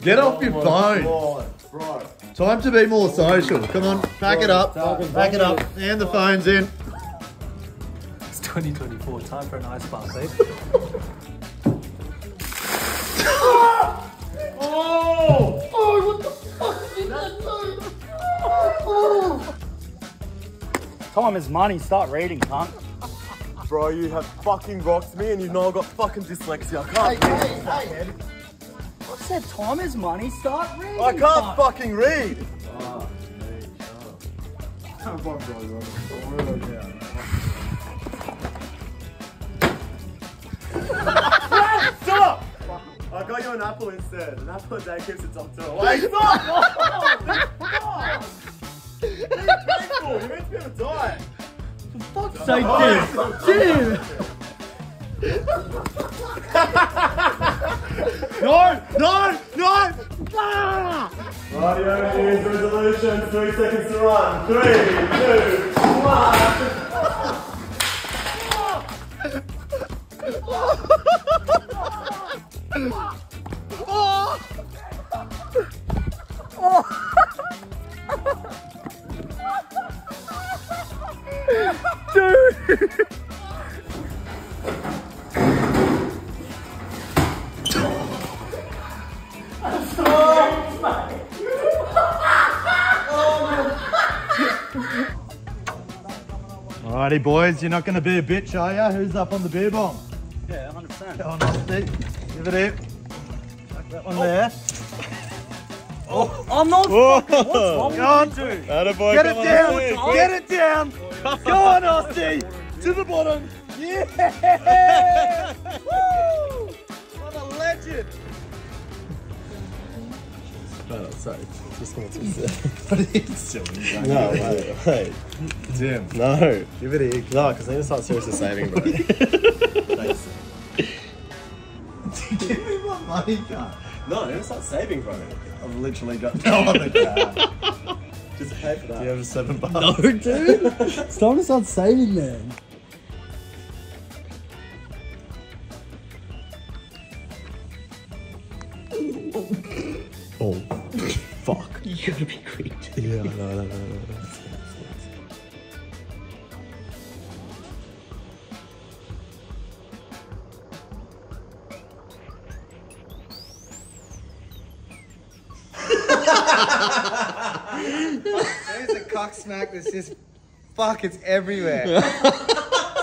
Get off your phone. Right, right. Time to be more social. Come on, back it up. Back it up. And the phone's in. It's 2024. Time for an ice bath, babe. Oh! Oh, what the fuck did that do? Oh. Time is money. Start reading, cunt. Bro, you have fucking rocked me and you know I got fucking dyslexia. I can't read. I said time is money. Start reading. I can't fucking read. Stop! I got you an apple instead. An apple a day keeps the doctor away. Stop! Stop! Be careful. You're meant to be able to die. Say, dude. Dude. Year's three seconds to run. Three, two, one. Alrighty, boys, you're not going to be a bitch, are ya? Who's up on the beer bomb? Yeah, 100%. Go on, Austin. Give it here. Chuck that one oh. there. Oh, I'm not Whoa. fucking. What's wrong Go on. with you, dude? Get it down. Get it down. Go on, Austin. To the bottom. Yeah. Oh, sorry. Just want to say. What are you doing? No, wait, wait. Jim. No. Give it here. No, because I need to start seriously saving, bro. Give me my money, guy. no, I need to start saving, bro. I've literally got no other card. Just pay for that. Do you have seven bucks? No, dude. It's time to start saving, man. Oh, fuck. You gotta be quick. Yeah, no, no, no, no, no. There's a cock smack that's just fuck, it's everywhere.